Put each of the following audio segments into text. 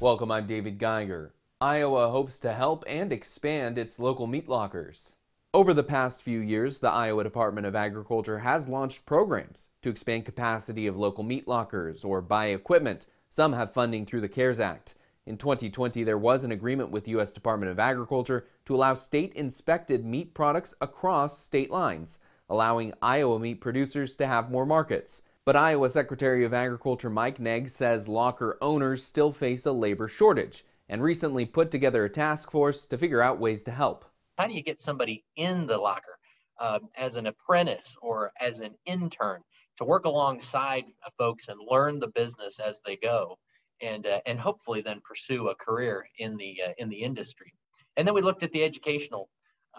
Welcome, I'm David Geiger. Iowa hopes to help and expand its local meat lockers. Over the past few years, the Iowa Department of Agriculture has launched programs to expand capacity of local meat lockers or buy equipment. Some have funding through the CARES Act. In 2020, there was an agreement with U.S. Department of Agriculture to allow state inspected meat products across state lines, allowing Iowa meat producers to have more markets. But Iowa Secretary of Agriculture Mike Naig says locker owners still face a labor shortage and recently put together a task force to figure out ways to help. How do you get somebody in the locker uh, as an apprentice or as an intern to work alongside folks and learn the business as they go? and uh, and hopefully then pursue a career in the uh, in the industry. And then we looked at the educational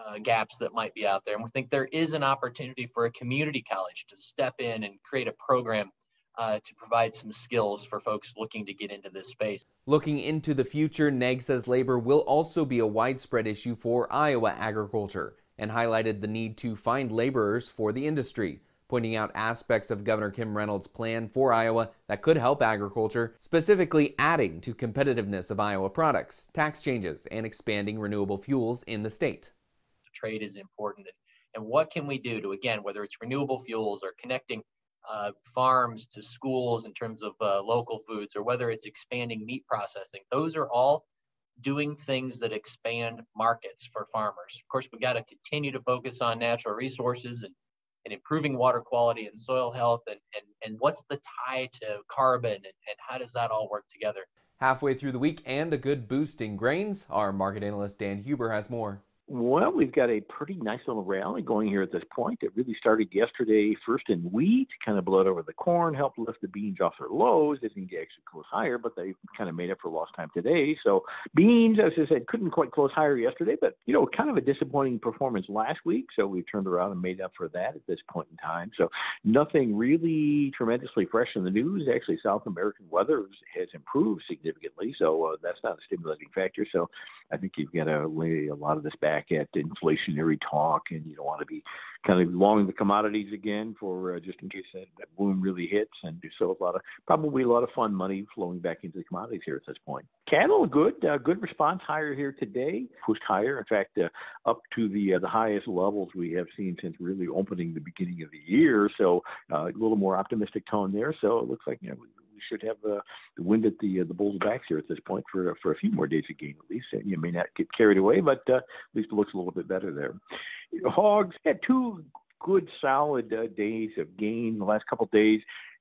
uh, gaps that might be out there, and we think there is an opportunity for a community college to step in and create a program uh, to provide some skills for folks looking to get into this space. Looking into the future, Naig says labor will also be a widespread issue for Iowa agriculture and highlighted the need to find laborers for the industry pointing out aspects of Governor Kim Reynolds' plan for Iowa that could help agriculture, specifically adding to competitiveness of Iowa products, tax changes, and expanding renewable fuels in the state. Trade is important. And and what can we do to, again, whether it's renewable fuels or connecting uh, farms to schools in terms of uh, local foods, or whether it's expanding meat processing, those are all doing things that expand markets for farmers. Of course, we've got to continue to focus on natural resources and and improving water quality and soil health and, and, and what's the tie to carbon and, and how does that all work together? Halfway through the week and a good boost in grains, our market analyst Dan Huber has more. Well, we've got a pretty nice little rally going here at this point. It really started yesterday, first in wheat, kind of bled over the corn, helped lift the beans off their lows. They didn't actually close higher, but they kind of made up for lost time today. So beans, as I said, couldn't quite close higher yesterday, but you know, kind of a disappointing performance last week. So we've turned around and made up for that at this point in time. So nothing really tremendously fresh in the news. Actually, South American weather has improved significantly, so uh, that's not a stimulating factor. So I think you've got to lay a lot of this back at inflationary talk, and you don't want to be kind of long the commodities again for uh, just in case that, that boom really hits. And so a lot of probably a lot of fun money flowing back into the commodities here at this point. Cattle, good, uh, good response higher here today, pushed higher. In fact, uh, up to the uh, the highest levels we have seen since really opening the beginning of the year. So uh, a little more optimistic tone there. So it looks like you know we should have uh, the wind at the uh, the Bulls' backs here at this point for for a few more days of gain at least. And you may not get carried away, but uh, at least it looks a little bit better there. Hogs had two good solid uh, days of gain the last couple days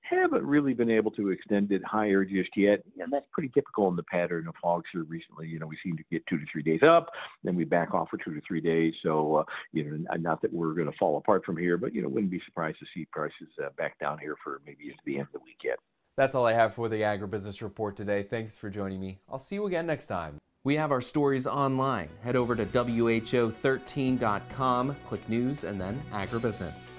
haven't really been able to extend it higher just yet. And that's pretty typical in the pattern of hogs here recently. You know, we seem to get two to three days up, then we back off for two to three days. So, uh, you know, not that we're going to fall apart from here, but, you know, wouldn't be surprised to see prices uh, back down here for maybe into the end of the week yet. That's all I have for the Agribusiness Report today. Thanks for joining me. I'll see you again next time. We have our stories online. Head over to WHO13.com, click news, and then agribusiness.